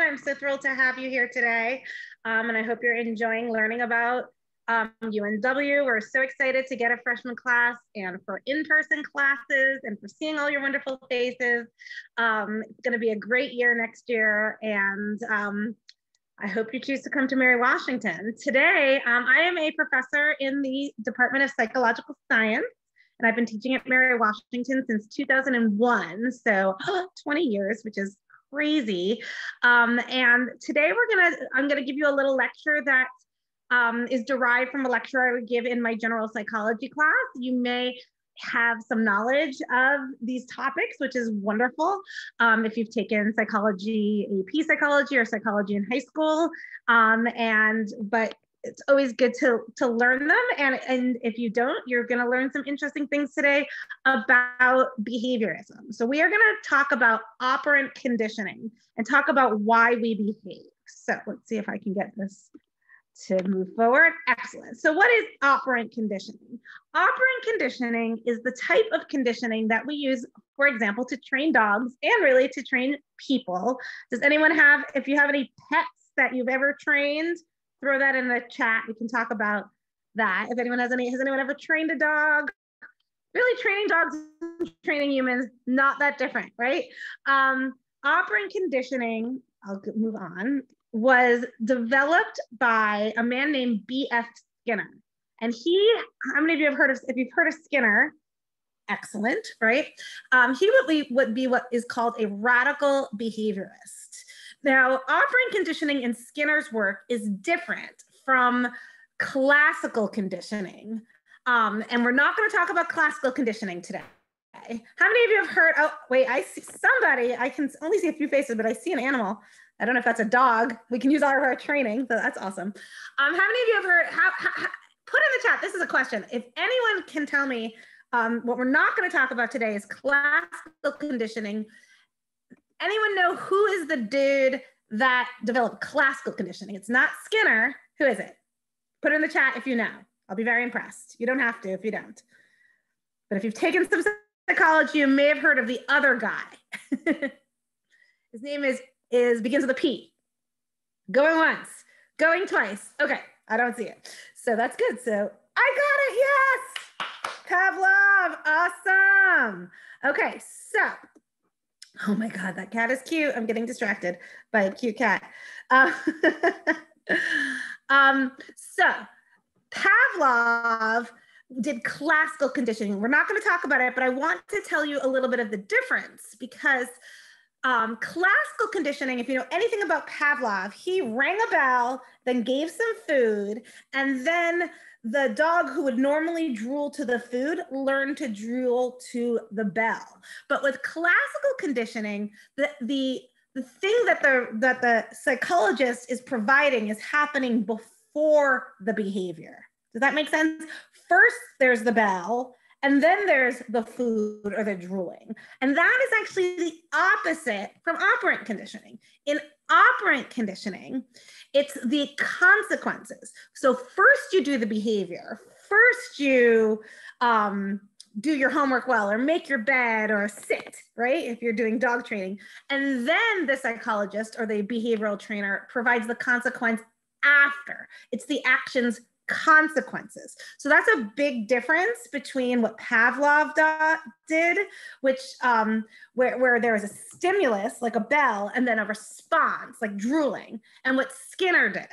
I'm so thrilled to have you here today. Um, and I hope you're enjoying learning about um, UMW. We're so excited to get a freshman class and for in-person classes and for seeing all your wonderful faces. Um, it's gonna be a great year next year. And um, I hope you choose to come to Mary Washington. Today, um, I am a professor in the Department of Psychological Science and I've been teaching at Mary Washington since 2001, so 20 years, which is crazy. Um, and today we're gonna, I'm gonna give you a little lecture that um, is derived from a lecture I would give in my general psychology class. You may have some knowledge of these topics, which is wonderful. Um, if you've taken psychology, AP psychology or psychology in high school. Um, and, but it's always good to to learn them. And and if you don't you're going to learn some interesting things today about behaviorism. So we are going to talk about operant conditioning and talk about why we behave. So let's see if i can get this to move forward. Excellent. So what is operant conditioning? Operant conditioning is the type of conditioning that we use for example to train dogs and really to train people. Does anyone have if you have any pets that you've ever trained throw that in the chat. We can talk about that. If anyone has any, has anyone ever trained a dog? Really training dogs training humans, not that different, right? Um, operant conditioning, I'll move on, was developed by a man named B.F. Skinner. And he, how many of you have heard of, if you've heard of Skinner, excellent, right? Um, he would be, would be what is called a radical behaviorist. Now, operant conditioning in Skinner's work is different from classical conditioning. Um, and we're not going to talk about classical conditioning today. How many of you have heard? Oh, wait, I see somebody. I can only see a few faces, but I see an animal. I don't know if that's a dog. We can use all of our training, so that's awesome. Um, how many of you have heard? How, how, put in the chat. This is a question. If anyone can tell me um, what we're not going to talk about today is classical conditioning anyone know who is the dude that developed classical conditioning? It's not Skinner. Who is it? Put it in the chat if you know. I'll be very impressed. You don't have to if you don't. But if you've taken some psychology, you may have heard of the other guy. His name is is begins with a P. Going once, going twice. Okay, I don't see it. So that's good. So I got it. Yes. Pavlov. Awesome. Okay, so Oh my God, that cat is cute. I'm getting distracted by a cute cat. Uh, um, so Pavlov did classical conditioning. We're not going to talk about it, but I want to tell you a little bit of the difference because um, classical conditioning, if you know anything about Pavlov, he rang a bell, then gave some food, and then the dog who would normally drool to the food learned to drool to the bell. But with classical conditioning, the, the, the thing that the, that the psychologist is providing is happening before the behavior. Does that make sense? First, there's the bell, and then there's the food or the drooling. And that is actually the opposite from operant conditioning. In operant conditioning, it's the consequences. So first you do the behavior. First you um, do your homework well or make your bed or sit, right? If you're doing dog training. And then the psychologist or the behavioral trainer provides the consequence after. It's the actions consequences. So that's a big difference between what Pavlov did, which um, where, where there was a stimulus like a bell and then a response like drooling, and what Skinner did.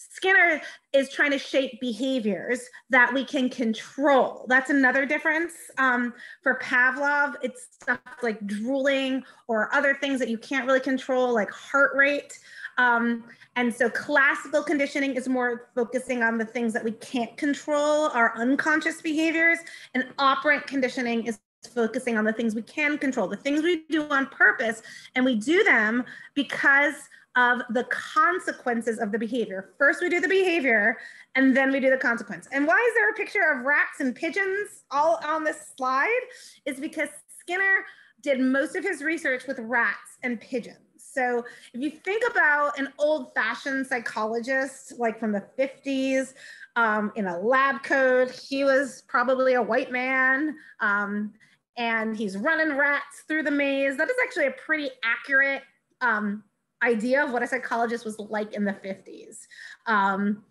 Skinner is trying to shape behaviors that we can control. That's another difference. Um, for Pavlov, it's stuff like drooling or other things that you can't really control, like heart rate. Um, and so classical conditioning is more focusing on the things that we can't control, our unconscious behaviors, and operant conditioning is focusing on the things we can control, the things we do on purpose, and we do them because of the consequences of the behavior. First, we do the behavior, and then we do the consequence. And why is there a picture of rats and pigeons all on this slide? Is because Skinner did most of his research with rats and pigeons. So if you think about an old fashioned psychologist, like from the 50s, um, in a lab coat, he was probably a white man. Um, and he's running rats through the maze. That is actually a pretty accurate um, idea of what a psychologist was like in the 50s. Um,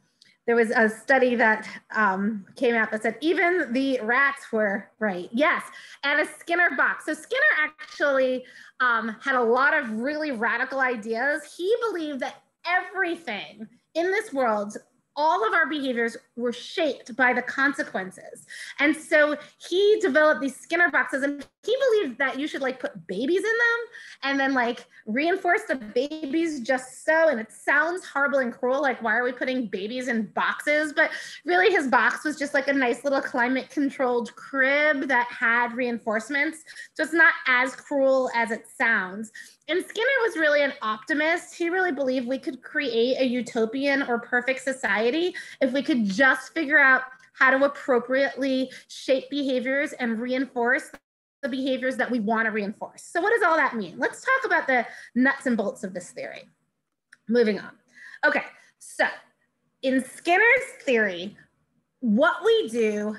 there was a study that um, came out that said even the rats were right. Yes, and a Skinner box. So Skinner actually um, had a lot of really radical ideas. He believed that everything in this world all of our behaviors were shaped by the consequences. And so he developed these Skinner boxes and he believed that you should like put babies in them and then like reinforce the babies just so. And it sounds horrible and cruel. Like, why are we putting babies in boxes? But really, his box was just like a nice little climate controlled crib that had reinforcements. So it's not as cruel as it sounds. And Skinner was really an optimist. He really believed we could create a utopian or perfect society if we could just figure out how to appropriately shape behaviors and reinforce the behaviors that we want to reinforce. So, what does all that mean? Let's talk about the nuts and bolts of this theory. Moving on. Okay, so in Skinner's theory, what we do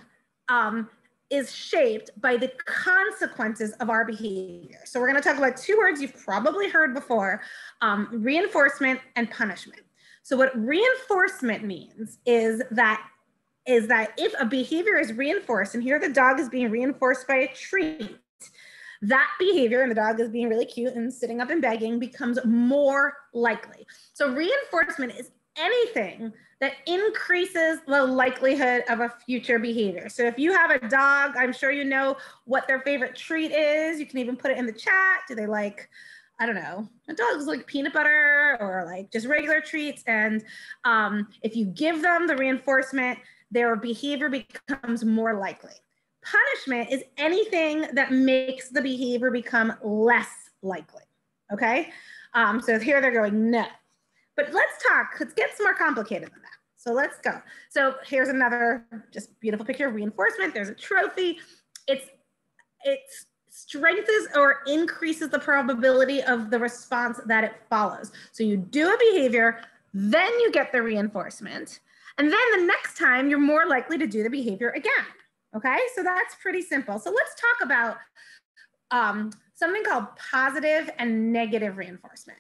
um, is shaped by the consequences of our behavior. So we're going to talk about two words you've probably heard before, um, reinforcement and punishment. So what reinforcement means is that is that if a behavior is reinforced, and here the dog is being reinforced by a treat, that behavior, and the dog is being really cute and sitting up and begging, becomes more likely. So reinforcement is anything that increases the likelihood of a future behavior. So if you have a dog, I'm sure you know what their favorite treat is. You can even put it in the chat. Do they like, I don't know, a dog's like peanut butter or like just regular treats. And um, if you give them the reinforcement, their behavior becomes more likely. Punishment is anything that makes the behavior become less likely. Okay. Um, so here they're going, no, but let's talk, let's get more complicated than that. So let's go. So here's another just beautiful picture of reinforcement. There's a trophy. It's, it strengthens or increases the probability of the response that it follows. So you do a behavior, then you get the reinforcement. And then the next time you're more likely to do the behavior again. Okay, so that's pretty simple. So let's talk about um, something called positive and negative reinforcement.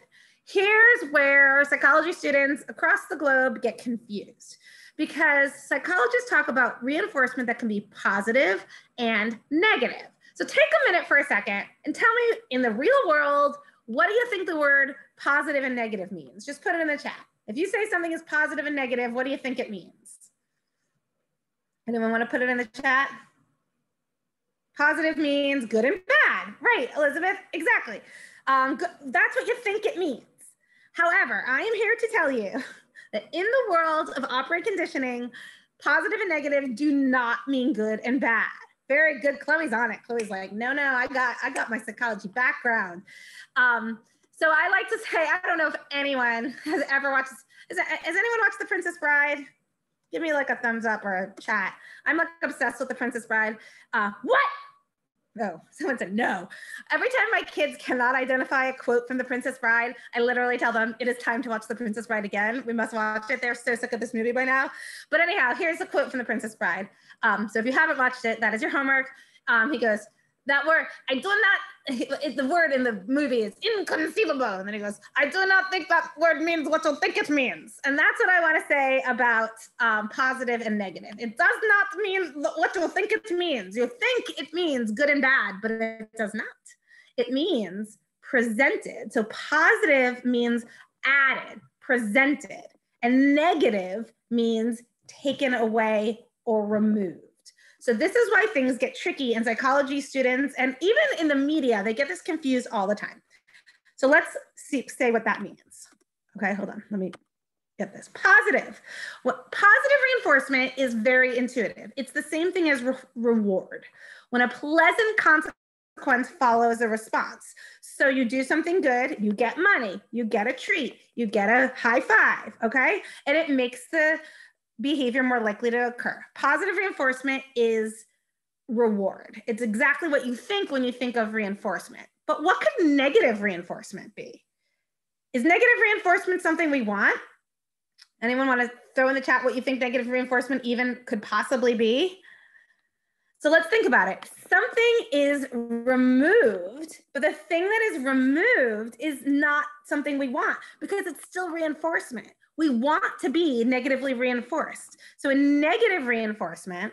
Here's where psychology students across the globe get confused because psychologists talk about reinforcement that can be positive and negative. So take a minute for a second and tell me in the real world, what do you think the word positive and negative means? Just put it in the chat. If you say something is positive and negative, what do you think it means? Anyone want to put it in the chat? Positive means good and bad. Right, Elizabeth, exactly. Um, that's what you think it means. However, I am here to tell you that in the world of operant conditioning, positive and negative do not mean good and bad. Very good. Chloe's on it. Chloe's like, no, no, I got, I got my psychology background. Um, so I like to say, I don't know if anyone has ever watched. Is, has anyone watched The Princess Bride? Give me like a thumbs up or a chat. I'm like obsessed with The Princess Bride. Uh, what? No, someone said no. Every time my kids cannot identify a quote from The Princess Bride, I literally tell them it is time to watch The Princess Bride again. We must watch it. They're so sick of this movie by now. But anyhow, here's a quote from The Princess Bride. Um, so if you haven't watched it, that is your homework. Um, he goes, that word, I do not it, the word in the movie is inconceivable. And then he goes, I do not think that word means what you think it means. And that's what I want to say about um, positive and negative. It does not mean what you think it means. You think it means good and bad, but it does not. It means presented. So positive means added, presented, and negative means taken away or removed. So this is why things get tricky in psychology students and even in the media, they get this confused all the time. So let's see, say what that means. Okay, hold on, let me get this. Positive. What positive reinforcement is very intuitive. It's the same thing as re reward. When a pleasant consequence follows a response. So you do something good, you get money, you get a treat, you get a high five, okay? And it makes the behavior more likely to occur. Positive reinforcement is reward. It's exactly what you think when you think of reinforcement. But what could negative reinforcement be? Is negative reinforcement something we want? Anyone want to throw in the chat what you think negative reinforcement even could possibly be? So let's think about it. Something is removed, but the thing that is removed is not something we want because it's still reinforcement. We want to be negatively reinforced. So, a negative reinforcement,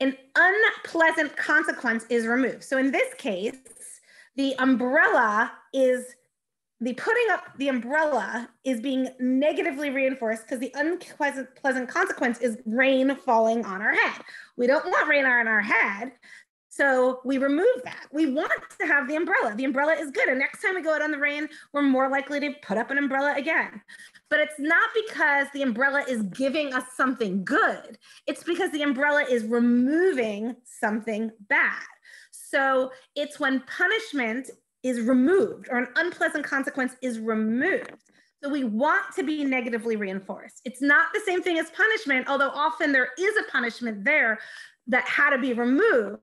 an unpleasant consequence is removed. So, in this case, the umbrella is the putting up the umbrella is being negatively reinforced because the unpleasant pleasant consequence is rain falling on our head. We don't want rain on our head. So we remove that. We want to have the umbrella. The umbrella is good. And next time we go out on the rain, we're more likely to put up an umbrella again. But it's not because the umbrella is giving us something good. It's because the umbrella is removing something bad. So it's when punishment is removed or an unpleasant consequence is removed. So we want to be negatively reinforced. It's not the same thing as punishment, although often there is a punishment there that had to be removed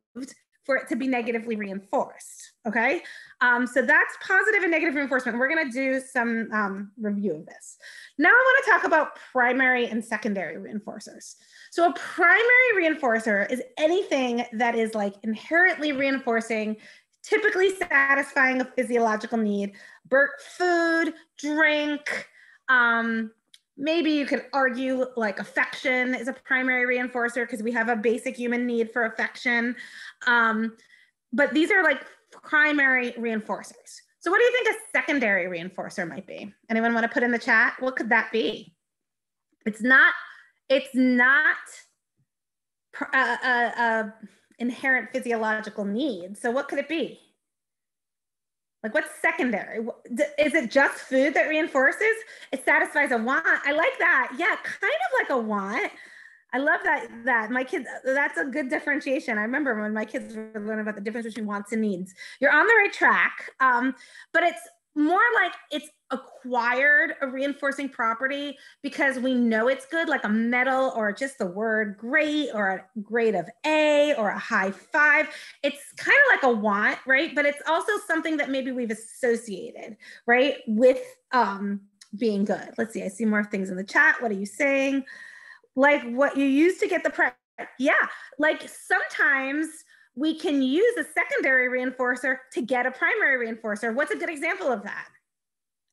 for it to be negatively reinforced. Okay, um, so that's positive and negative reinforcement. We're going to do some um, review of this. Now I want to talk about primary and secondary reinforcers. So a primary reinforcer is anything that is like inherently reinforcing typically satisfying a physiological need. Burt food, drink, um, maybe you could argue like affection is a primary reinforcer because we have a basic human need for affection. Um, but these are like primary reinforcers. So what do you think a secondary reinforcer might be? Anyone want to put in the chat? What could that be? It's not, it's not a, a, a inherent physiological need. So what could it be? Like what's secondary? Is it just food that reinforces? It satisfies a want. I like that. Yeah, kind of like a want. I love that. That my kids. That's a good differentiation. I remember when my kids were learning about the difference between wants and needs. You're on the right track. Um, but it's more like it's acquired a reinforcing property because we know it's good, like a medal or just the word great or a grade of A or a high five. It's kind of like a want, right? But it's also something that maybe we've associated, right, with um, being good. Let's see, I see more things in the chat. What are you saying? Like what you use to get the pre. Yeah, like sometimes we can use a secondary reinforcer to get a primary reinforcer. What's a good example of that?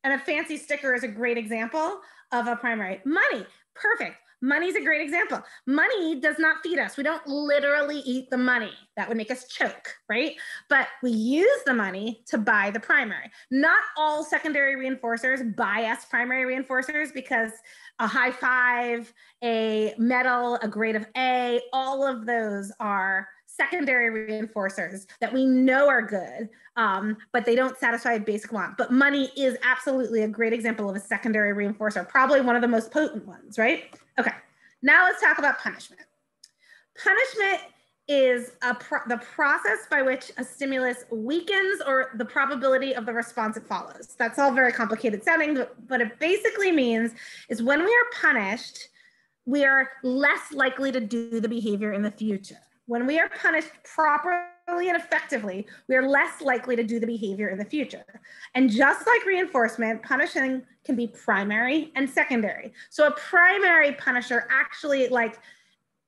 And a fancy sticker is a great example of a primary. Money, perfect. Money's a great example. Money does not feed us. We don't literally eat the money. That would make us choke, right? But we use the money to buy the primary. Not all secondary reinforcers buy us primary reinforcers because a high five, a medal, a grade of A, all of those are secondary reinforcers that we know are good, um, but they don't satisfy a basic want. But money is absolutely a great example of a secondary reinforcer, probably one of the most potent ones, right? Okay, now let's talk about punishment. Punishment is pro the process by which a stimulus weakens or the probability of the response it follows. That's all very complicated sounding, but what it basically means is when we are punished, we are less likely to do the behavior in the future. When we are punished properly and effectively, we are less likely to do the behavior in the future. And just like reinforcement, punishing can be primary and secondary. So a primary punisher actually like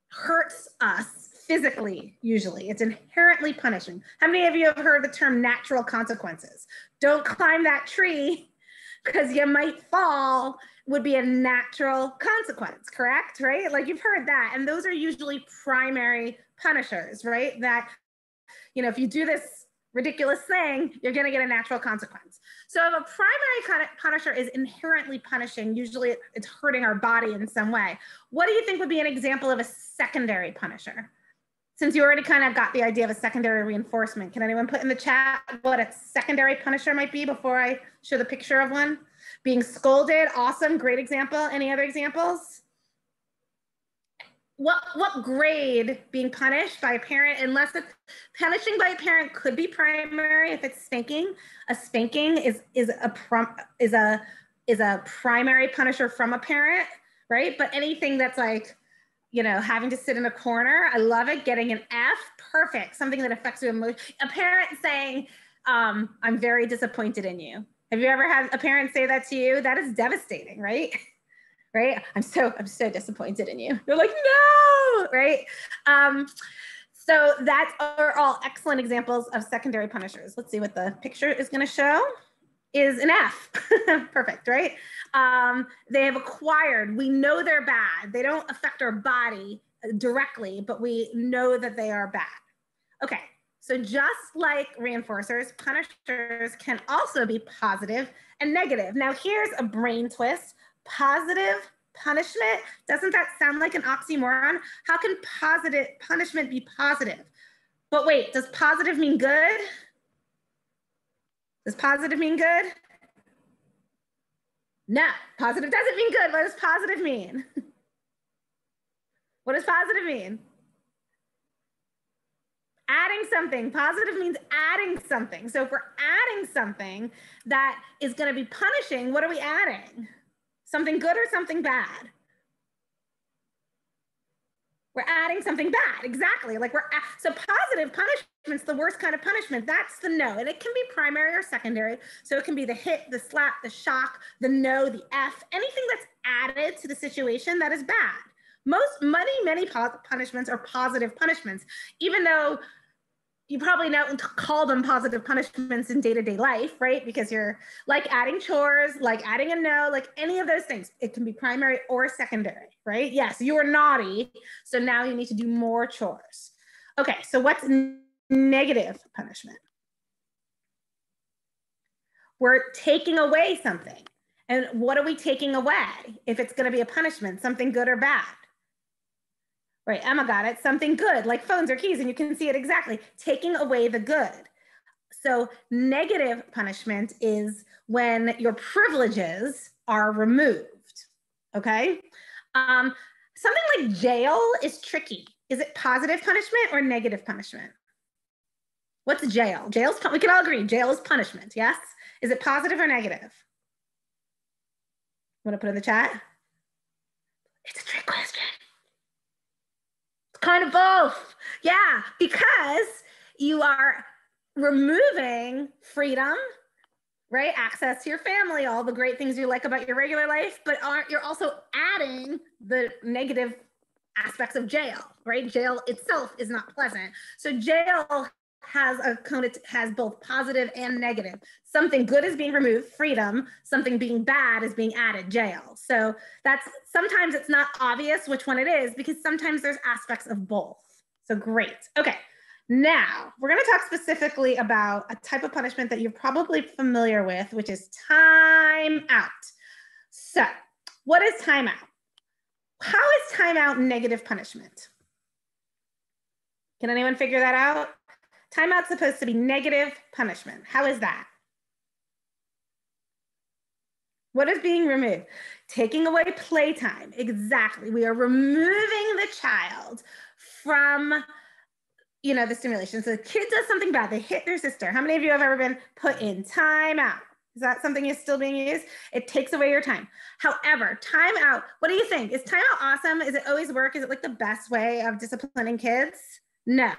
hurts us physically, usually. It's inherently punishing. How many of you have heard the term natural consequences? Don't climb that tree because you might fall would be a natural consequence, correct? Right? Like you've heard that. And those are usually primary punishers, right? That, you know, if you do this ridiculous thing, you're going to get a natural consequence. So if a primary punisher is inherently punishing, usually it's hurting our body in some way. What do you think would be an example of a secondary punisher? Since you already kind of got the idea of a secondary reinforcement, can anyone put in the chat what a secondary punisher might be before I show the picture of one? Being scolded, awesome, great example. Any other examples? What what grade being punished by a parent unless it's punishing by a parent could be primary if it's spanking. A spanking is is a prom is a is a primary punisher from a parent right? But anything that's like you know having to sit in a corner i love it. Getting an f perfect. Something that affects you emotionally a parent saying um, i'm very disappointed in you. Have you ever had a parent say that to you? That is devastating right right? I'm so, I'm so disappointed in you. You're like, no, right? Um, so that are all excellent examples of secondary punishers. Let's see what the picture is gonna show is an F. Perfect, right? Um, they have acquired, we know they're bad. They don't affect our body directly, but we know that they are bad. Okay, so just like reinforcers, punishers can also be positive and negative. Now here's a brain twist. Positive punishment, doesn't that sound like an oxymoron? How can positive punishment be positive? But wait, does positive mean good? Does positive mean good? No, positive doesn't mean good. What does positive mean? what does positive mean? Adding something. Positive means adding something. So if we're adding something that is going to be punishing, what are we adding? Something good or something bad? We're adding something bad. Exactly. Like we're so positive punishment's the worst kind of punishment. That's the no. And it can be primary or secondary. So it can be the hit, the slap, the shock, the no, the F, anything that's added to the situation that is bad. Most many, many punishments are positive punishments, even though you probably don't call them positive punishments in day-to-day life right? Because you're like adding chores like adding a no like any of those things. It can be primary or secondary right? Yes you were naughty so now you need to do more chores. Okay so what's negative punishment? We're taking away something. And what are we taking away? If it's going to be a punishment something good or bad Right, Emma got it. Something good, like phones or keys, and you can see it exactly. Taking away the good. So, negative punishment is when your privileges are removed. Okay. Um, something like jail is tricky. Is it positive punishment or negative punishment? What's jail? Jail's, we can all agree, jail is punishment, yes? Is it positive or negative? Want to put in the chat? It's a trick question. Kind of both. Yeah, because you are removing freedom, right? Access to your family, all the great things you like about your regular life, but aren't you're also adding the negative aspects of jail, right? Jail itself is not pleasant. So jail has a has both positive and negative. Something good is being removed, freedom. Something being bad is being added, jail. So that's sometimes it's not obvious which one it is because sometimes there's aspects of both. So great. Okay. Now we're going to talk specifically about a type of punishment that you're probably familiar with, which is time out. So, what is time out? How is time out negative punishment? Can anyone figure that out? Timeout's supposed to be negative punishment. How is that? What is being removed? Taking away playtime. Exactly. We are removing the child from you know the stimulation. So the kid does something bad. They hit their sister. How many of you have ever been put in timeout? Is that something is still being used? It takes away your time. However, timeout, what do you think? Is timeout awesome? Is it always work? Is it like the best way of disciplining kids? No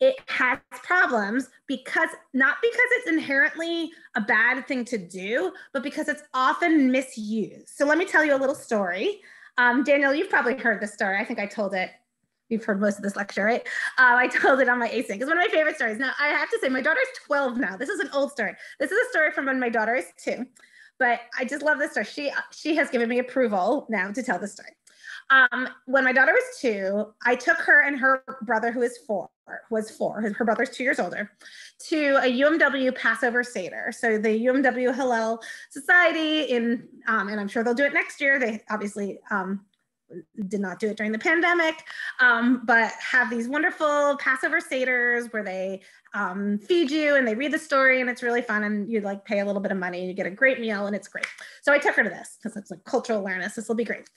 it has problems because not because it's inherently a bad thing to do, but because it's often misused. So let me tell you a little story. Um, Daniel, you've probably heard this story. I think I told it. You've heard most of this lecture, right? Uh, I told it on my async. It's one of my favorite stories. Now, I have to say, my daughter's 12 now. This is an old story. This is a story from when my daughter is two, but I just love this story. She she has given me approval now to tell the story. Um, when my daughter was two, I took her and her brother, who is four, was four, her brother's two years older, to a UMW Passover Seder. So the UMW Hillel Society in, um, and I'm sure they'll do it next year. They obviously um, did not do it during the pandemic, um, but have these wonderful Passover Seders where they um, feed you and they read the story and it's really fun and you like pay a little bit of money and you get a great meal and it's great. So I took her to this because it's like cultural awareness. This will be great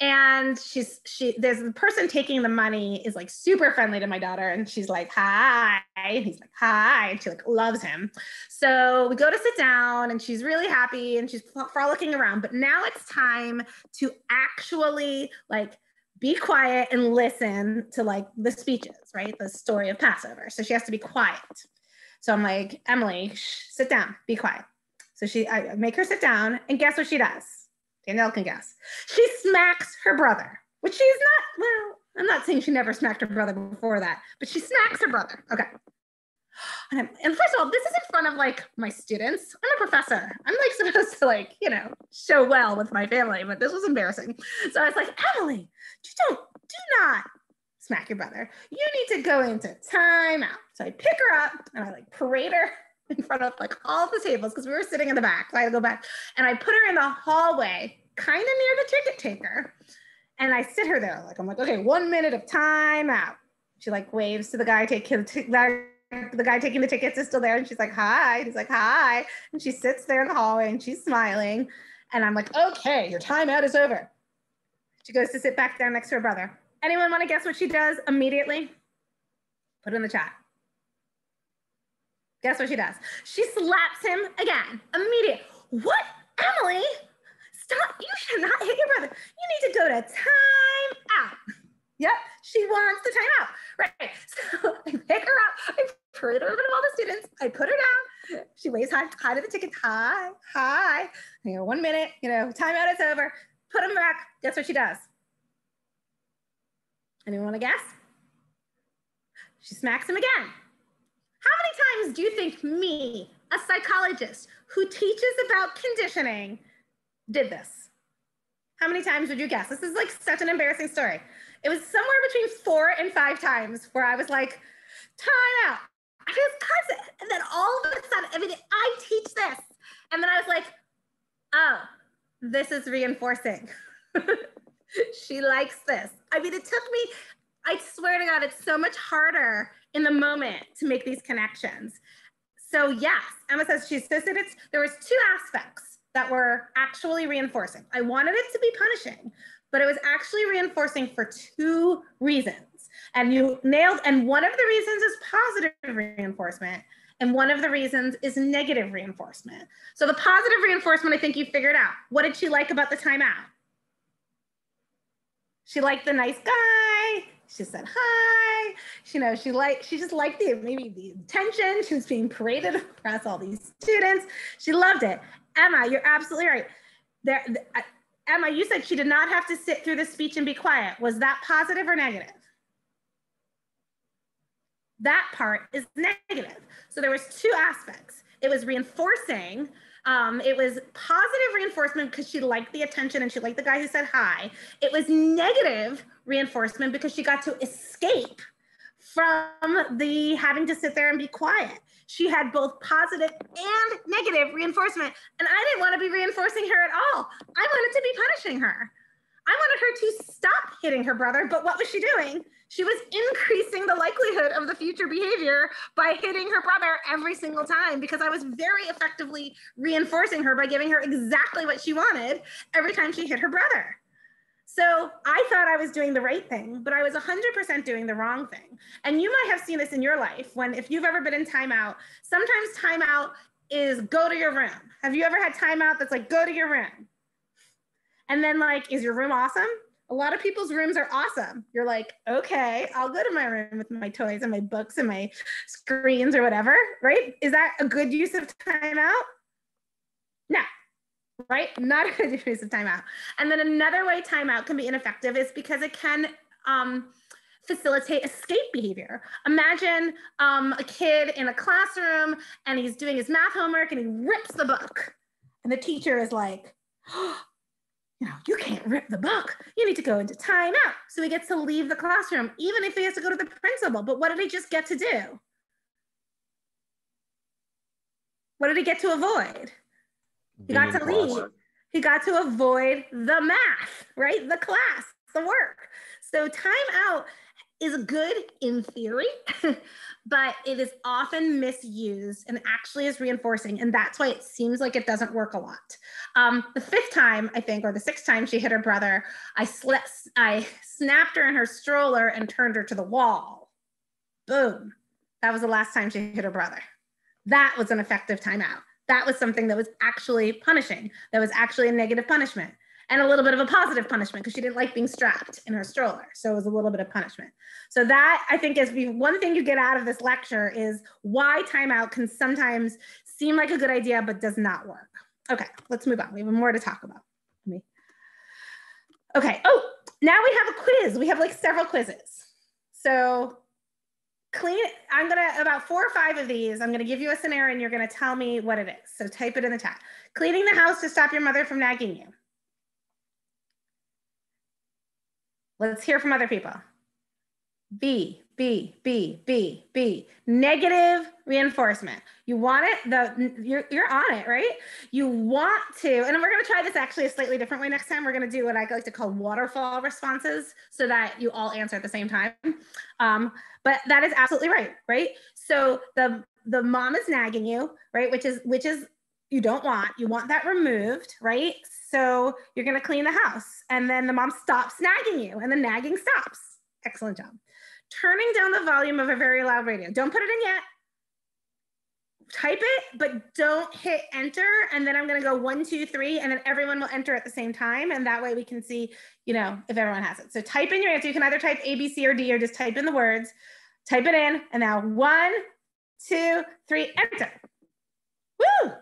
and she's she there's the person taking the money is like super friendly to my daughter. And she's like hi. And he's like hi. And she like loves him. So we go to sit down and she's really happy and she's frolicking around. But now it's time to actually like be quiet and listen to like the speeches right? The story of passover. So she has to be quiet. So i'm like emily shh, sit down. Be quiet. So she i make her sit down. And guess what she does Danielle can guess. She smacks her brother, which she's not, well, I'm not saying she never smacked her brother before that, but she smacks her brother. Okay. And, and, first of all, this is in front of like my students. I'm a professor. I'm like supposed to like, you know, show well with my family, but this was embarrassing. So I was like, Emily, you don't, do not smack your brother. You need to go into timeout. So I pick her up and I like parade her in front of like all the tables because we were sitting in the back. So I had to go back and I put her in the hallway, kind of near the ticket taker. And I sit her there. Like, I'm like, okay, one minute of time out. She like waves to the guy, him, the guy taking the tickets is still there and she's like hi he's like hi and she sits there in the hallway and she's smiling and i'm like okay your timeout is over she goes to sit back down next to her brother anyone want to guess what she does immediately put it in the chat guess what she does she slaps him again immediate what emily stop you should not hit your brother you need to go to time out Yep, she wants the time out. Right. So I pick her up, I parade her over to all the students, I put her down. She waves hi, hi to the tickets. Hi, hi. You know, one minute, you know, timeout is over. Put them back. Guess what she does? Anyone want to guess? She smacks him again. How many times do you think me, a psychologist who teaches about conditioning, did this? How many times would you guess? This is like such an embarrassing story. It was somewhere between four and five times where I was like, time out. I was cousin. And then all of a sudden, I mean, I teach this. And then I was like, oh, this is reinforcing. she likes this. I mean, it took me, I swear to God, it's so much harder in the moment to make these connections. So yes, Emma says she says that it's, there was two aspects that were actually reinforcing. I wanted it to be punishing, but it was actually reinforcing for two reasons. And you nailed, and one of the reasons is positive reinforcement, and one of the reasons is negative reinforcement. So the positive reinforcement, I think you figured out. What did she like about the timeout? She liked the nice guy. She said hi. You know, she liked, she just liked the maybe the attention. She was being paraded across all these students. She loved it. Emma, you're absolutely right. There, Emma, you said she did not have to sit through the speech and be quiet. Was that positive or negative? That part is negative. So there was two aspects. It was reinforcing. Um, it was positive reinforcement because she liked the attention and she liked the guy who said hi. It was negative reinforcement because she got to escape from the having to sit there and be quiet she had both positive and negative reinforcement. And I didn't want to be reinforcing her at all. I wanted to be punishing her. I wanted her to stop hitting her brother, but what was she doing? She was increasing the likelihood of the future behavior by hitting her brother every single time because I was very effectively reinforcing her by giving her exactly what she wanted every time she hit her brother. So I thought I was doing the right thing, but I was 100% doing the wrong thing. And you might have seen this in your life when, if you've ever been in timeout, sometimes timeout is go to your room. Have you ever had timeout that's like, go to your room? And then, like, is your room awesome? A lot of people's rooms are awesome. You're like, okay, I'll go to my room with my toys and my books and my screens or whatever, right? Is that a good use of timeout? No, right? Not a good use of timeout. And then another way timeout can be ineffective is because it can um, facilitate escape behavior. Imagine um, a kid in a classroom and he's doing his math homework and he rips the book. And the teacher is like, oh, you know, you can't rip the book. You need to go into timeout. So he gets to leave the classroom, even if he has to go to the principal. But what did he just get to do? What did he get to avoid? He got to leave. He got to avoid the math, right? The class, the work. So timeout is good in theory, but it is often misused and actually is reinforcing. And that's why it seems like it doesn't work a lot. Um, the fifth time, I think, or the sixth time she hit her brother, I, slept, I snapped her in her stroller and turned her to the wall. Boom. That was the last time she hit her brother. That was an effective timeout that was something that was actually punishing, that was actually a negative punishment and a little bit of a positive punishment because she didn't like being strapped in her stroller. So it was a little bit of punishment. So that I think is one thing you get out of this lecture is why timeout can sometimes seem like a good idea, but does not work. Okay, let's move on. We have more to talk about. Me Okay. Oh, now we have a quiz. We have like several quizzes. So clean, I'm gonna, about four or five of these, I'm gonna give you a scenario and you're gonna tell me what it is. So type it in the chat. Cleaning the house to stop your mother from nagging you. Let's hear from other people. B, B, B, B, B. Negative reinforcement. You want it, the you're you're on it, right? You want to, and we're gonna try this actually a slightly different way next time. We're gonna do what I like to call waterfall responses so that you all answer at the same time. Um, but that is absolutely right, right? So the the mom is nagging you, right? Which is which is you don't want. You want that removed, right? So you're gonna clean the house, and then the mom stops nagging you, and the nagging stops. Excellent job turning down the volume of a very loud radio. Don't put it in yet. Type it, but don't hit enter. And then I'm going to go one, two, three, and then everyone will enter at the same time. And that way we can see, you know, if everyone has it. So type in your answer. You can either type A, B, C, or D, or just type in the words. Type it in. And now one, two, three, enter. Woo!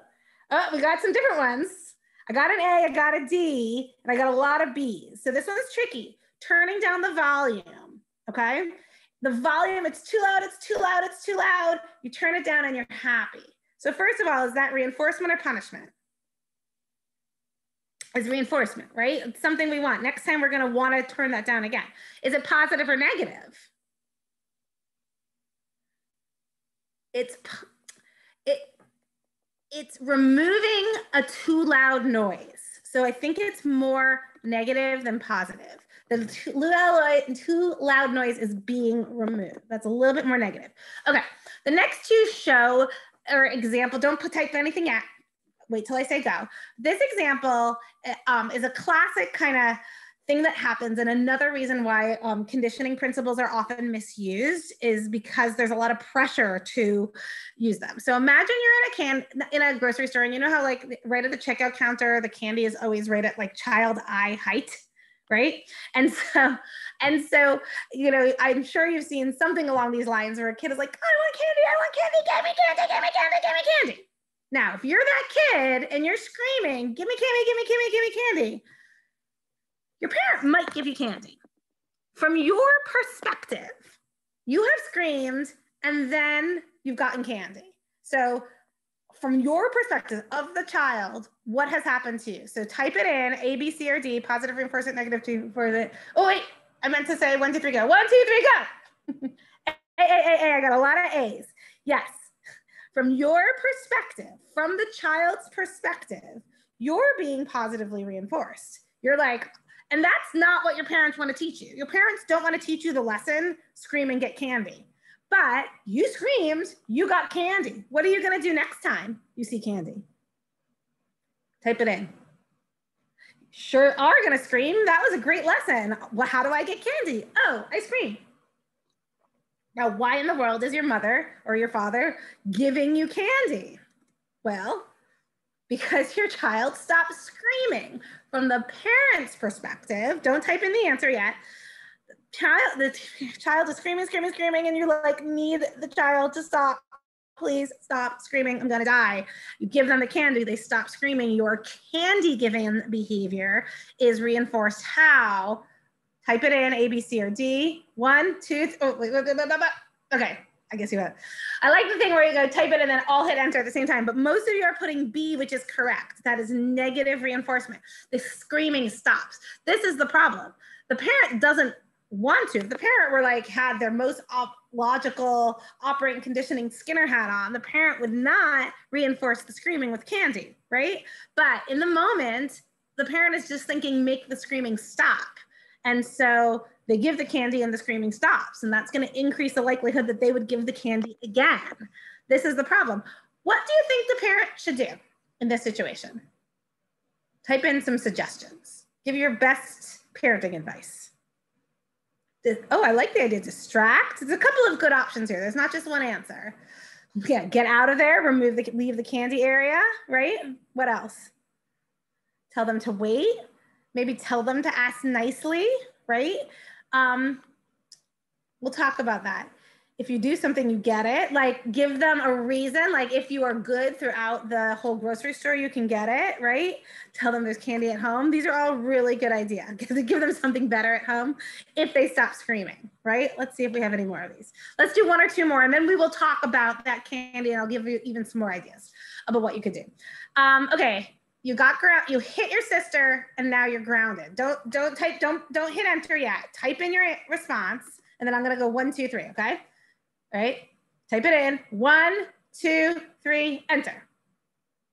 Oh, we got some different ones. I got an A, I got a D, and I got a lot of B's. So this one's tricky. Turning down the volume, okay? the volume, it's too loud, it's too loud, it's too loud. You turn it down and you're happy. So first of all, is that reinforcement or punishment? Is reinforcement, right? It's something we want. Next time we're gonna wanna turn that down again. Is it positive or negative? It's, it, it's removing a too loud noise. So I think it's more negative than positive. The too loud, noise is being removed. That's a little bit more negative. Okay, the next two show or example, don't put type anything yet. Wait till I say go. This example eh, um, is a classic kind of thing that happens and another reason why um, conditioning principles are often misused is because there's a lot of pressure to use them. So imagine you're in a can in a grocery store and you know how like right at the checkout counter the candy is always right at like child eye height right? And so and so you know i'm sure you've seen something along these lines where a kid is like i want candy i want candy give me candy give me candy give me candy. Now if you're that kid and you're screaming give me candy give me me give me candy your parent might give you candy from your perspective you have screamed and then you've gotten candy so from your perspective of the child, what has happened to you? So type it in A, B, C, or D, positive reinforcement, negative two for the. Oh, wait, I meant to say one, two, three, go. One, two, three, go. a, A, A, A. I got a lot of A's. Yes. From your perspective, from the child's perspective, you're being positively reinforced. You're like, and that's not what your parents want to teach you. Your parents don't want to teach you the lesson, scream and get candy. But you screamed, you got candy. What are you going to do next time you see candy? Type it in. Sure are going to scream. That was a great lesson. Well, how do I get candy? Oh, I scream. Now, why in the world is your mother or your father giving you candy? Well, because your child stopped screaming. From the parent's perspective, don't type in the answer yet. The child the child is screaming screaming screaming and you're like need the child to stop. Please stop screaming. I'm gonna die. You give them the candy they stop screaming. Your candy giving behavior is reinforced. How? Type it in a b c or d. One two th- oh, wait, wait, wait, wait, wait, okay I guess you have. I like the thing where you go type it and then all hit enter at the same time, but most of you are putting B, which is correct. That is negative reinforcement. The screaming stops. This is the problem. The parent doesn't want to. If the parent were like had their most op- logical operant conditioning Skinner hat on, the parent would not reinforce the screaming with candy, right? But in the moment, the parent is just thinking, make the screaming stop. And so they give the candy and the screaming stops. And that's going to increase the likelihood that they would give the candy again. This is the problem. What do you think the parent should do in this situation? Type in some suggestions. Give your best parenting advice oh, I like the idea. Distract. There's a couple of good options here. There's not just one answer. Yeah, get out of there. Remove the leave the candy area. Right. What else? Tell them to wait. Maybe tell them to ask nicely. Right. Um, we'll talk about that. if you do something, you get it. Like give them a reason. Like if you are good throughout the whole grocery store, you can get it, right? Tell them there's candy at home. These are all really good ideas. give them something better at home if they stop screaming, right? Let's see if we have any more of these. Let's do one or two more and then we will talk about that candy and I'll give you even some more ideas about what you could do. Um, okay, you got ground, you hit your sister and now you're grounded. Don't, don't type, don't, don't hit enter yet. Type in your response and then I'm gonna go one, two, three, okay? right? Type it in. One, two, three, enter.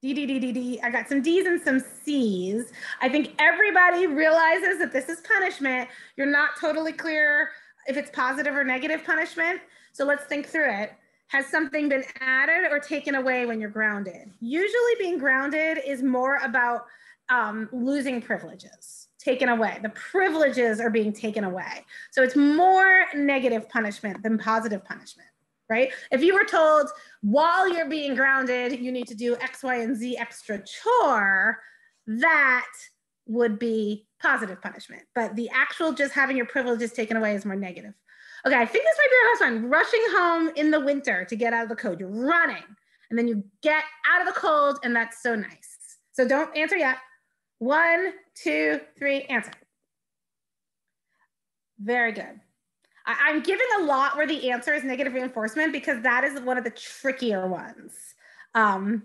D, D, D, D, D. I got some D's and some C's. I think everybody realizes that this is punishment. You're not totally clear if it's positive or negative punishment. So let's think through it. Has something been added or taken away when you're grounded? Usually being grounded is more about um, losing privileges, taken away. The privileges are being taken away. So it's more negative punishment than positive punishment right? If you were told while you're being grounded, you need to do X, Y, and Z extra chore, that would be positive punishment. But the actual just having your privileges taken away is more negative. Okay, I think this might be our last one. Rushing home in the winter to get out of the cold. You're running and then you get out of the cold, and that's so nice. So don't answer yet. One, two, three, answer. Very good. I, am giving a lot where the answer is negative reinforcement because that is one of the trickier ones. Um,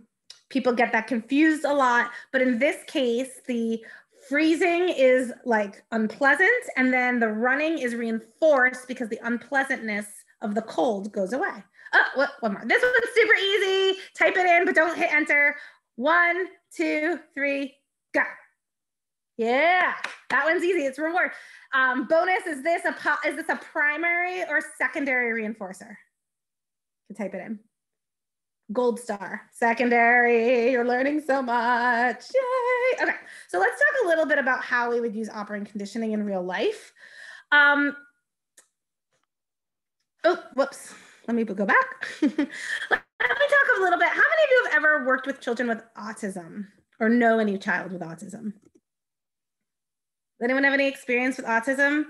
people get that confused a lot, but in this case, the freezing is like unpleasant, and then the running is reinforced because the unpleasantness of the cold goes away. Oh, what, one more. This one's super easy. Type it in, but don't hit enter. One, two, three, go. Yeah, that one's easy. It's reward. Um, bonus, is this a is this a primary or secondary reinforcer? You type it in. Gold star, secondary, you're learning so much. Yay. Okay, so let's talk a little bit about how we would use operant conditioning in real life. Um, oh, whoops. Let me go back. Let me talk a little bit. How many of you have ever worked with children with autism or know any child with autism? Does anyone have any experience with autism?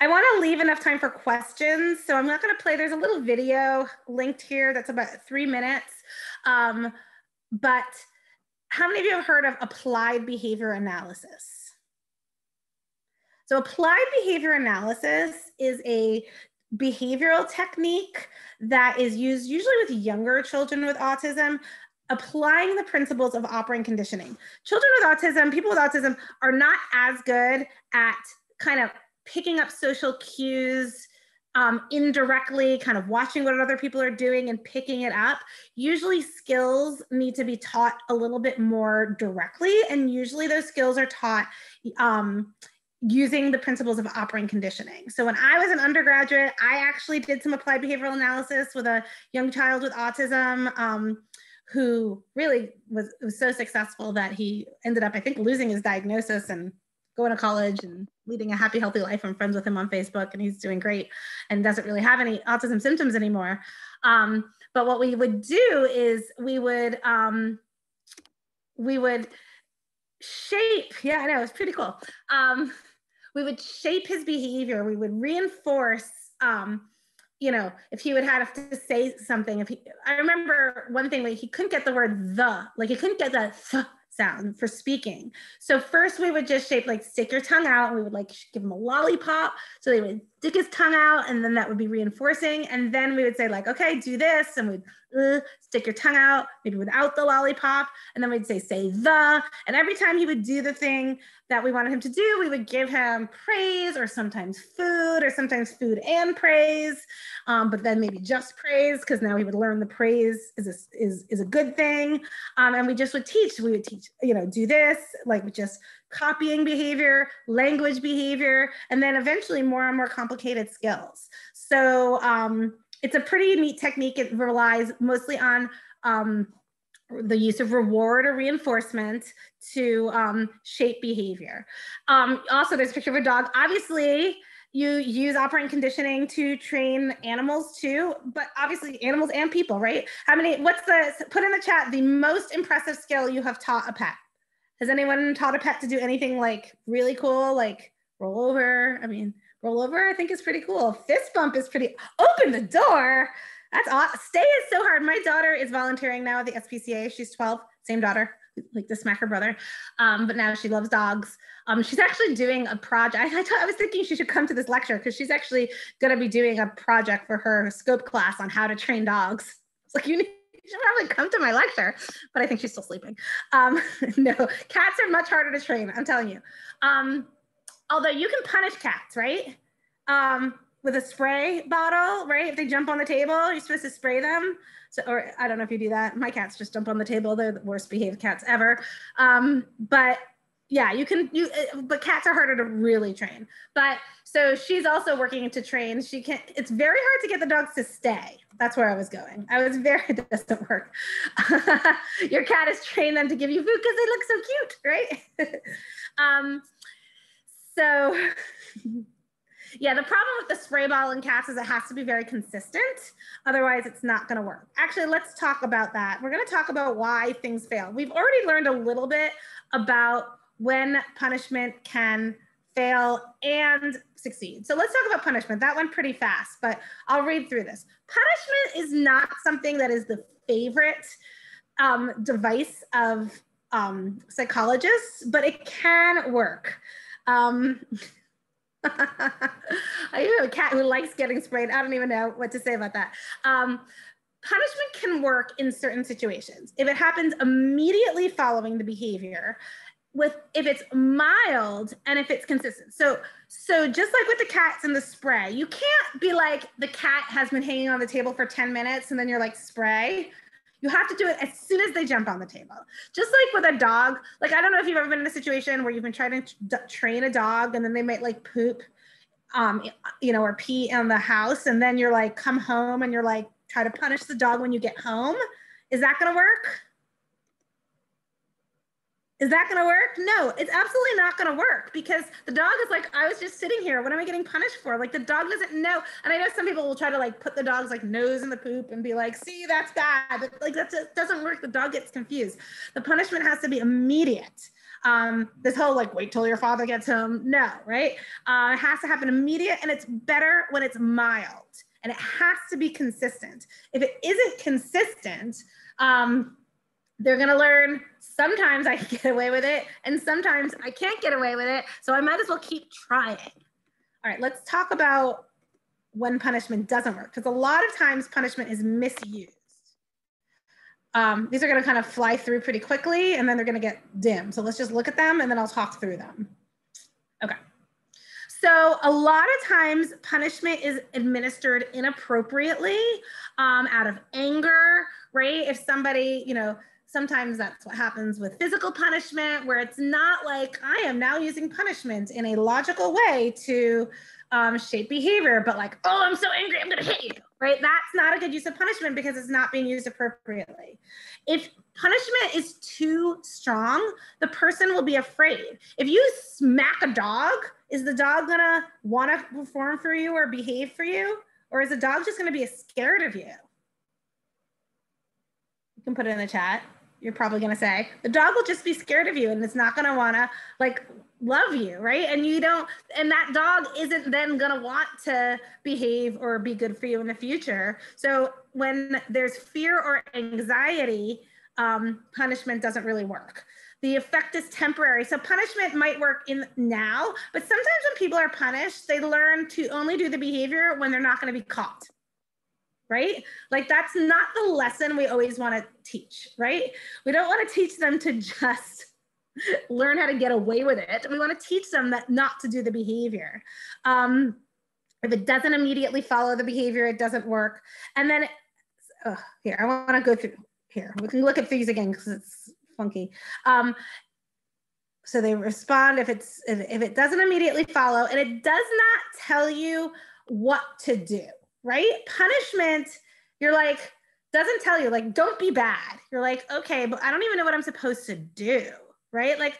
I want to leave enough time for questions. So I'm not going to play. There's a little video linked here that's about three minutes. Um, but how many of you have heard of applied behavior analysis? So applied behavior analysis is a behavioral technique that is used usually with younger children with autism applying the principles of operant conditioning. Children with autism, people with autism are not as good at kind of picking up social cues um, indirectly, kind of watching what other people are doing and picking it up. Usually, skills need to be taught a little bit more directly, and usually, those skills are taught um, using the principles of operant conditioning. So when I was an undergraduate, I actually did some applied behavioral analysis with a young child with autism. Um, who really was, was so successful that he ended up, I think, losing his diagnosis and going to college and leading a happy, healthy life. I'm friends with him on Facebook and he's doing great and doesn't really have any autism symptoms anymore. Um, but what we would do is we would um, we would shape, yeah, I know, it's pretty cool. Um, we would shape his behavior. We would reinforce um, you know, if he would have to say something, if he, I remember one thing, like he couldn't get the word the, like he couldn't get that th sound for speaking. So first we would just shape like stick your tongue out and we would like give them a lollipop. So they would stick his tongue out and then that would be reinforcing. And then we would say like, okay, do this. And we'd uh, stick your tongue out, maybe without the lollipop. And then we'd say, say the. And every time he would do the thing that we wanted him to do, we would give him praise or sometimes food or sometimes food and praise. Um, but then maybe just praise because now he would learn the praise is a, is, is a good thing. Um, and we just would teach, we would teach, you know, do this, like just copying behavior, language behavior, and then eventually more and more complicated skills. So um, it's a pretty neat technique. It relies mostly on um, the use of reward or reinforcement to um, shape behavior. Um, also, there's a picture of a dog. Obviously, you use operant conditioning to train animals too, but obviously animals and people, right? How many, what's the, put in the chat, the most impressive skill you have taught a pet? Has anyone taught a pet to do anything like really cool, like roll over? I mean, Roll over, I think is pretty cool. Fist bump is pretty, open the door. That's awesome. Stay is so hard. My daughter is volunteering now at the SPCA. She's 12, same daughter, like to smack her brother. Um, but now she loves dogs. Um, she's actually doing a project. I, I was thinking she should come to this lecture because she's actually going to be doing a project for her scope class on how to train dogs. It's like, you need, should probably come to my lecture, but I think she's still sleeping. Um, no, cats are much harder to train, I'm telling you. Um, although you can punish cats, right? Um, with a spray bottle, right? If they jump on the table, you're supposed to spray them. So, or I don't know if you do that. My cats just jump on the table. They're the worst behaved cats ever. Um, but yeah, you can, you, uh, but cats are harder to really train. But so she's also working to train. She can not it's very hard to get the dogs to stay. That's where I was going. I was very, it doesn't work. Your cat has trained them to give you food because they look so cute, right? um, so yeah, the problem with the spray bottle in cats is it has to be very consistent. Otherwise, it's not going to work. Actually, let's talk about that. We're going to talk about why things fail. We've already learned a little bit about when punishment can fail and succeed. So let's talk about punishment. That went pretty fast, but I'll read through this. Punishment is not something that is the favorite um, device of um, psychologists, but it can work. Um, I have a cat who likes getting sprayed. I don't even know what to say about that. Um, punishment can work in certain situations. If it happens immediately following the behavior, with if it's mild and if it's consistent. So so just like with the cats and the spray, you can't be like the cat has been hanging on the table for 10 minutes and then you're like spray. You have to do it as soon as they jump on the table. Just like with a dog, like I don't know if you've ever been in a situation where you've been trying to train a dog and then they might like poop, um, you know, or pee in the house, and then you're like come home and you're like try to punish the dog when you get home. Is that gonna work? Is that going to work? No, it's absolutely not going to work because the dog is like, I was just sitting here. What am I getting punished for? Like the dog doesn't know. And I know some people will try to like put the dog's like nose in the poop and be like, see, that's bad. But like that doesn't work. The dog gets confused. The punishment has to be immediate. Um, this whole like wait till your father gets home. No, right? Uh, it has to happen immediate and it's better when it's mild and it has to be consistent. If it isn't consistent, um, they're going to learn sometimes I can get away with it and sometimes I can't get away with it. So I might as well keep trying. All right, let's talk about when punishment doesn't work because a lot of times punishment is misused. Um, these are going to kind of fly through pretty quickly and then they're going to get dim. So let's just look at them and then I'll talk through them. Okay. So a lot of times punishment is administered inappropriately um, out of anger, right? If somebody, you know, sometimes that's what happens with physical punishment, where it's not like I am now using punishment in a logical way to um, shape behavior, but like, oh, I'm so angry, I'm gonna hit you, right? That's not a good use of punishment because it's not being used appropriately. If punishment is too strong, the person will be afraid. If you smack a dog, is the dog gonna wanna perform for you or behave for you? Or is the dog just gonna be scared of you? You can put it in the chat you're probably going to say. The dog will just be scared of you and it's not going to want to like love you right? And you don't and that dog isn't then going to want to behave or be good for you in the future. So when there's fear or anxiety um, punishment doesn't really work. The effect is temporary. So punishment might work in now but sometimes when people are punished they learn to only do the behavior when they're not going to be caught right? Like that's not the lesson we always want to teach, right? We don't want to teach them to just learn how to get away with it. We want to teach them that not to do the behavior. Um, if it doesn't immediately follow the behavior, it doesn't work. And then, oh, here, I want to go through here. We can look at these again because it's funky. Um, so they respond if it's if, if it doesn't immediately follow and it does not tell you what to do right? Punishment, you're like, doesn't tell you, like, don't be bad. You're like, okay, but I don't even know what I'm supposed to do, right? Like,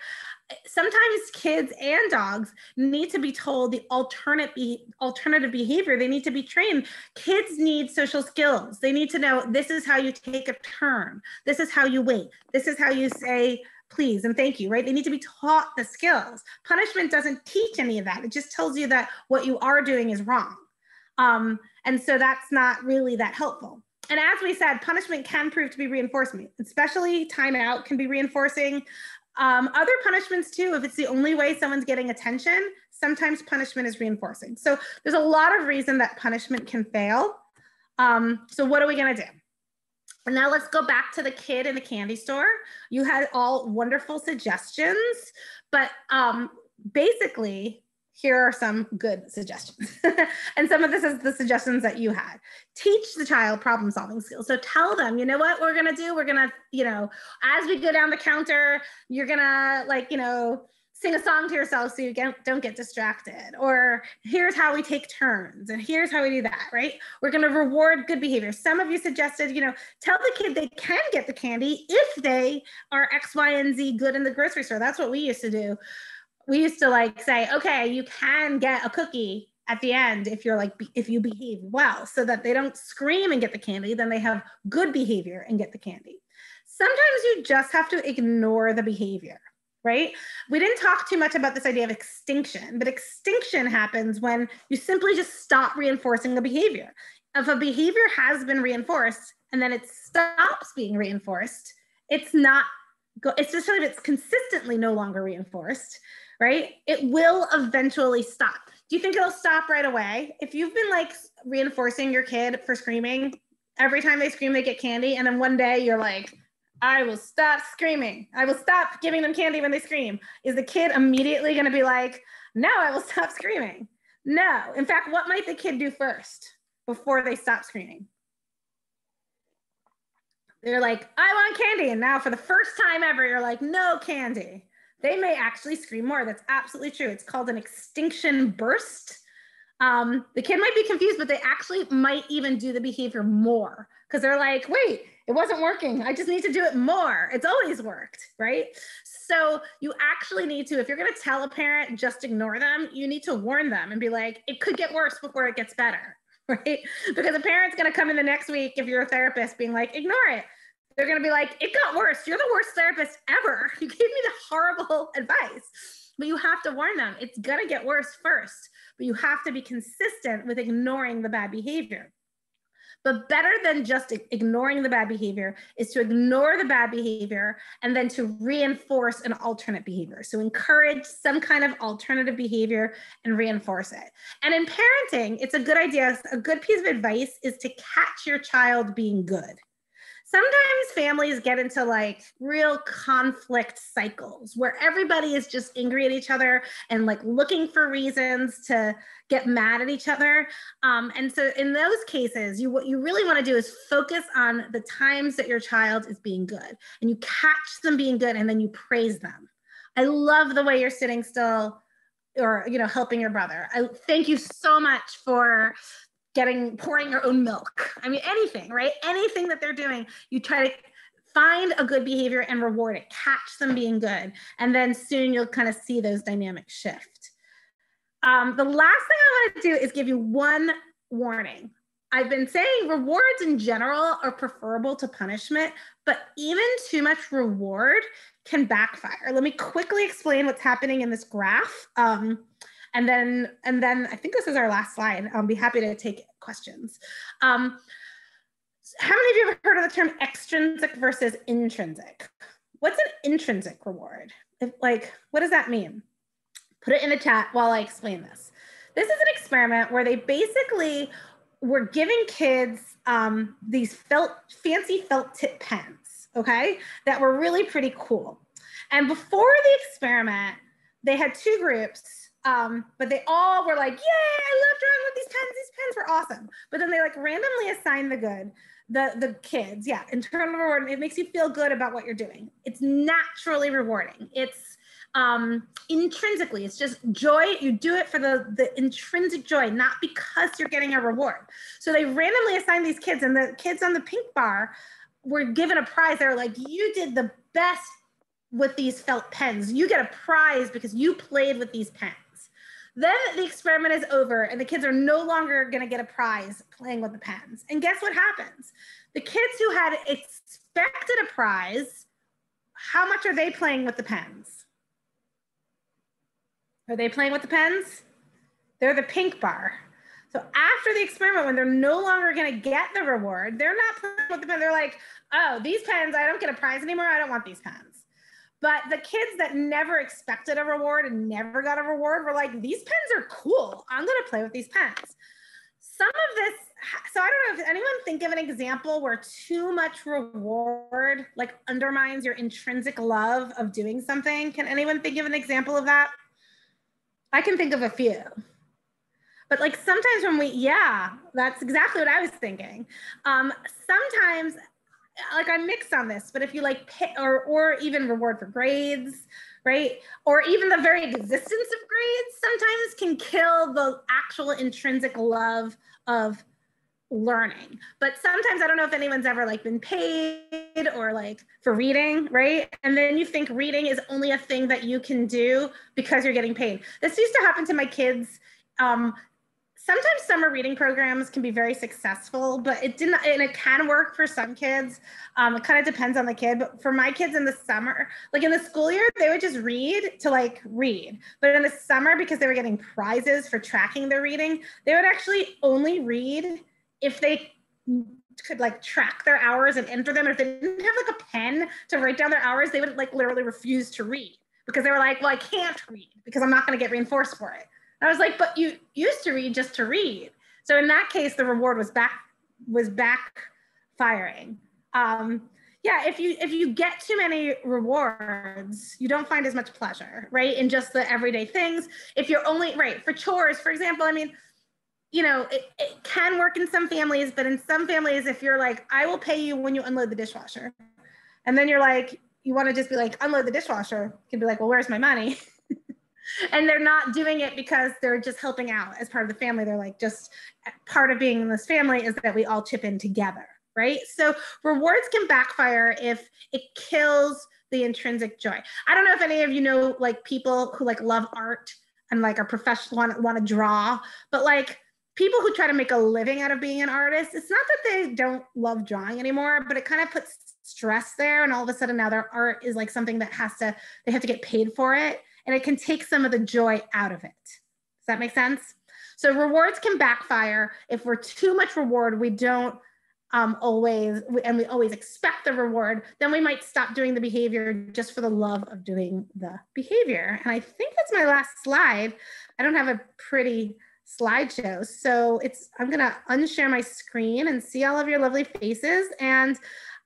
sometimes kids and dogs need to be told the alternate be- alternative behavior they need to be trained kids need social skills they need to know this is how you take a turn this is how you wait this is how you say please and thank you, right? They need to be taught the skills. Punishment doesn't teach any of that. It just tells you that what you are doing is wrong. Um, and so that's not really that helpful. And as we said, punishment can prove to be reinforcement, especially timeout can be reinforcing. Um, other punishments too, if it's the only way someone's getting attention, sometimes punishment is reinforcing. So there's a lot of reason that punishment can fail. Um, so what are we gonna do? And now let's go back to the kid in the candy store. You had all wonderful suggestions, but um, basically here are some good suggestions. and some of this is the suggestions that you had. Teach the child problem solving skills. So tell them, you know what we're gonna do? We're gonna, you know, as we go down the counter, you're gonna like, you know, sing a song to yourself so you get, don't get distracted. Or here's how we take turns, and here's how we do that, right? We're gonna reward good behavior. Some of you suggested, you know, tell the kid they can get the candy if they are X, Y, and Z good in the grocery store. That's what we used to do we used to like say, okay, you can get a cookie at the end if you're like if you behave well so that they don't scream and get the candy then they have good behavior and get the candy. Sometimes you just have to ignore the behavior right? We didn't talk too much about this idea of extinction but extinction happens when you simply just stop reinforcing the behavior. If a behavior has been reinforced and then it stops being reinforced it's not It's just sort of it's consistently no longer reinforced right? It will eventually stop. Do you think it'll stop right away? If you've been like reinforcing your kid for screaming, every time they scream, they get candy. And then one day you're like, I will stop screaming. I will stop giving them candy when they scream. Is the kid immediately going to be like, no, I will stop screaming? No. In fact, what might the kid do first before they stop screaming? They're like, I want candy. And now, for the first time ever, you're like, no candy they may actually scream more. That's absolutely true. It's called an extinction burst. Um, the kid might be confused, but they actually might even do the behavior more because they're like, wait, it wasn't working. I just need to do it more. It's always worked, right? So you actually need to, if you're going to tell a parent, just ignore them, you need to warn them and be like, it could get worse before it gets better, right? Because a parent's going to come in the next week if you're a therapist being like, ignore it they're going to be like, it got worse. You're the worst therapist ever. You gave me the horrible advice. But you have to warn them, it's going to get worse first. But you have to be consistent with ignoring the bad behavior. But better than just ignoring the bad behavior is to ignore the bad behavior and then to reinforce an alternate behavior. So encourage some kind of alternative behavior and reinforce it. And in parenting, it's a good idea, a good piece of advice is to catch your child being good sometimes families get into like real conflict cycles where everybody is just angry at each other and like looking for reasons to get mad at each other. Um, and so in those cases you what you really want to do is focus on the times that your child is being good and you catch them being good and then you praise them. I love the way you're sitting still or you know helping your brother. I thank you so much for getting pouring your own milk. I mean, anything, right? Anything that they're doing, you try to find a good behavior and reward it, catch them being good. And then soon you'll kind of see those dynamics shift. Um, the last thing I want to do is give you one warning. I've been saying rewards in general are preferable to punishment, but even too much reward can backfire. Let me quickly explain what's happening in this graph. Um, and then, and then I think this is our last slide. I'll be happy to take questions. Um, how many of you have heard of the term extrinsic versus intrinsic? What's an intrinsic reward? If, like, what does that mean? Put it in the chat while I explain this. This is an experiment where they basically were giving kids um, these felt fancy felt tip pens, okay, that were really pretty cool. And before the experiment, they had two groups um, but they all were like, "Yay! I love drawing with these pens. These pens were awesome." But then they like randomly assign the good, the the kids. Yeah, internal reward. It makes you feel good about what you're doing. It's naturally rewarding. It's um, intrinsically. It's just joy. You do it for the the intrinsic joy, not because you're getting a reward. So they randomly assign these kids, and the kids on the pink bar were given a prize. They're like, "You did the best." with these felt pens. You get a prize because you played with these pens. Then the experiment is over and the kids are no longer going to get a prize playing with the pens. And guess what happens? The kids who had expected a prize how much are they playing with the pens? Are they playing with the pens? They're the pink bar. So after the experiment, when they're no longer going to get the reward, they're not playing with the pen. They're like, oh, these pens, I don't get a prize anymore. I don't want these pens. But the kids that never expected a reward and never got a reward were like, these pens are cool. I'm going to play with these pens. Some of this, so I don't know if anyone think of an example where too much reward like undermines your intrinsic love of doing something. Can anyone think of an example of that? I can think of a few. But like sometimes when we, yeah, that's exactly what I was thinking. Um, sometimes like I'm mixed on this, but if you like pay, or or even reward for grades, right? Or even the very existence of grades sometimes can kill the actual intrinsic love of learning. But sometimes I don't know if anyone's ever like been paid or like for reading, right? And then you think reading is only a thing that you can do because you're getting paid. This used to happen to my kids. Um, sometimes summer reading programs can be very successful, but it didn't, and it can work for some kids. Um, it kind of depends on the kid. But for my kids in the summer, like in the school year, they would just read to like read. But in the summer, because they were getting prizes for tracking their reading, they would actually only read if they could like track their hours and enter them. If they didn't have like a pen to write down their hours, they would like literally refuse to read because they were like, well, I can't read because I'm not going to get reinforced for it. I was like, but you used to read just to read. So in that case, the reward was back was backfiring. Um, yeah, if you if you get too many rewards, you don't find as much pleasure, right? In just the everyday things. If you're only right for chores, for example, I mean, you know, it, it can work in some families, but in some families, if you're like, I will pay you when you unload the dishwasher, and then you're like, you want to just be like, unload the dishwasher, you can be like, well, where's my money? and they're not doing it because they're just helping out as part of the family. They're like, just part of being in this family is that we all chip in together, right? So rewards can backfire if it kills the intrinsic joy. I don't know if any of you know like people who like love art and like are professional want, want to draw, but like people who try to make a living out of being an artist, it's not that they don't love drawing anymore, but it kind of puts stress there and all of a sudden now their art is like something that has to they have to get paid for it and it can take some of the joy out of it. Does that make sense? So rewards can backfire. If we're too much reward, we don't um, always, and we always expect the reward, then we might stop doing the behavior just for the love of doing the behavior. And I think that's my last slide. I don't have a pretty slideshow. So it's, I'm gonna unshare my screen and see all of your lovely faces. And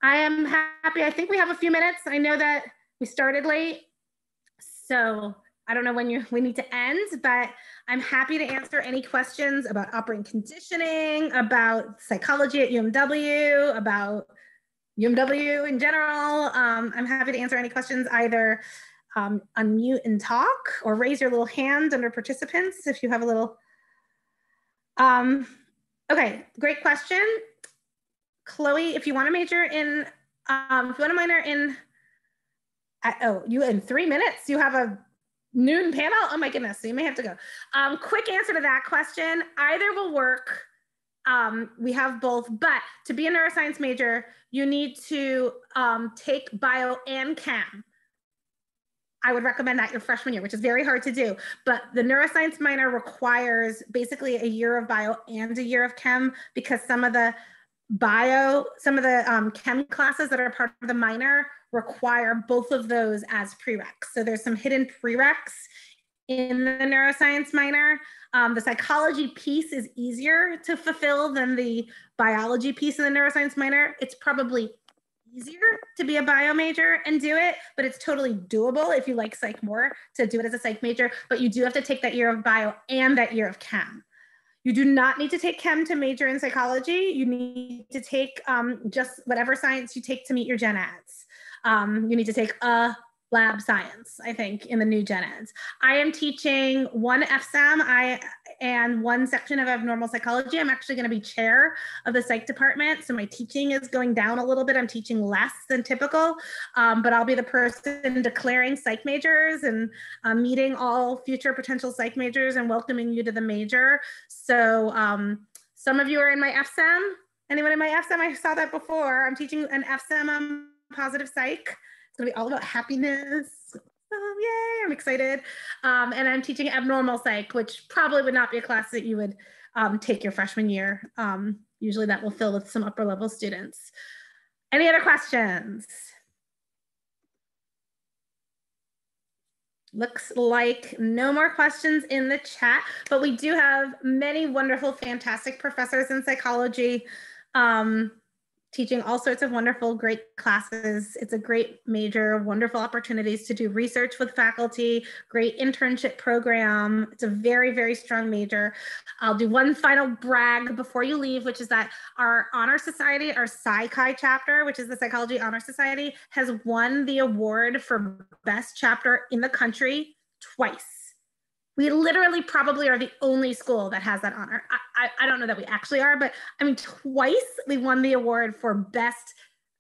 I am happy, I think we have a few minutes. I know that we started late so I don't know when you we need to end, but I'm happy to answer any questions about operant conditioning, about psychology at UMW, about UMW in general. Um, I'm happy to answer any questions either um, unmute and talk or raise your little hand under participants if you have a little. Um, okay, great question. Chloe, if you want to major in, um, if you want to minor in oh, you in three minutes, you have a noon panel? Oh my goodness, so you may have to go. Um, quick answer to that question, either will work. Um, we have both, but to be a neuroscience major, you need to um, take bio and chem. I would recommend that your freshman year, which is very hard to do. But the neuroscience minor requires basically a year of bio and a year of chem because some of the bio, some of the um, chem classes that are part of the minor require both of those as prereqs. So there's some hidden prereqs in the neuroscience minor. Um, the psychology piece is easier to fulfill than the biology piece of the neuroscience minor. It's probably easier to be a bio major and do it, but it's totally doable if you like psych more to do it as a psych major, but you do have to take that year of bio and that year of chem. You do not need to take chem to major in psychology. You need to take um, just whatever science you take to meet your gen eds. Um, you need to take a lab science, I think, in the new gen eds. I am teaching one FSEM I, and one section of abnormal psychology. I'm actually going to be chair of the psych department. So my teaching is going down a little bit. I'm teaching less than typical, um, but I'll be the person declaring psych majors and uh, meeting all future potential psych majors and welcoming you to the major. So um, some of you are in my FSEM. Anyone in my FSEM? I saw that before. I'm teaching an FSEM positive psych. It's gonna be all about happiness. Um, yay, I'm excited. Um, and I'm teaching abnormal psych, which probably would not be a class that you would um, take your freshman year. Um, usually that will fill with some upper level students. Any other questions? Looks like no more questions in the chat, but we do have many wonderful, fantastic professors in psychology. Um, teaching all sorts of wonderful, great classes. It's a great major, wonderful opportunities to do research with faculty, great internship program. It's a very, very strong major. I'll do one final brag before you leave, which is that our Honor Society, our Psi Chi chapter, which is the Psychology Honor Society, has won the award for best chapter in the country twice we literally probably are the only school that has that honor. I, I, I, don't know that we actually are, but I mean, twice we won the award for best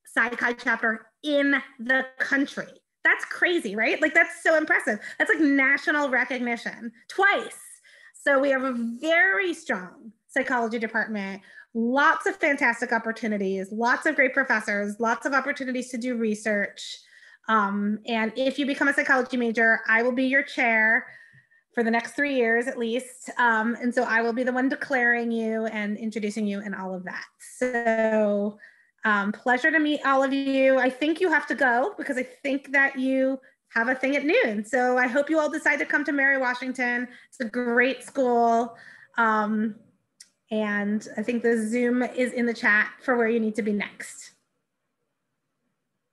Psi Chi chapter in the country. That's crazy, right? Like, that's so impressive. That's like national recognition twice. So we have a very strong psychology department, lots of fantastic opportunities, lots of great professors, lots of opportunities to do research. Um, and if you become a psychology major, I will be your chair for the next three years at least. Um, and so I will be the one declaring you and introducing you and all of that. So um, pleasure to meet all of you. I think you have to go because I think that you have a thing at noon. So I hope you all decide to come to Mary Washington. It's a great school. Um, and I think the Zoom is in the chat for where you need to be next.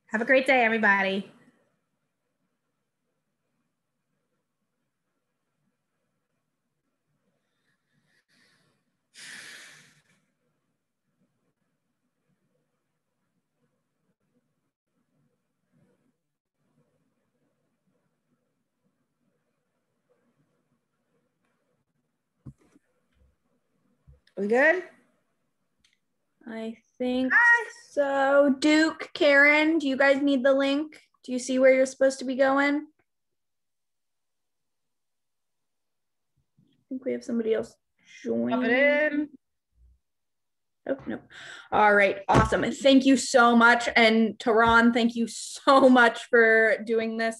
Have a great day, everybody. We good? I think Hi. so. Duke, Karen, do you guys need the link? Do you see where you're supposed to be going? I think we have somebody else join. it in. Oh, no. All right. Awesome. Thank you so much. And Tehran, thank you so much for doing this.